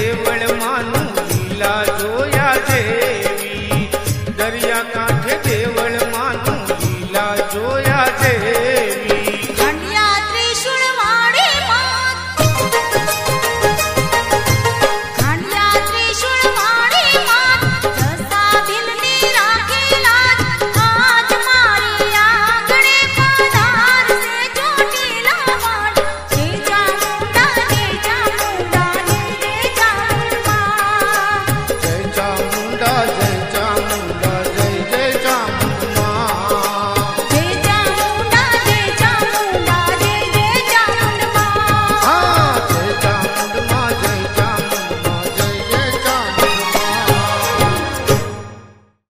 કેવળ માનું લીલા જોયા જેવી દરિયા કાંઠે કેવળ માનું લીલા જોયા જેવી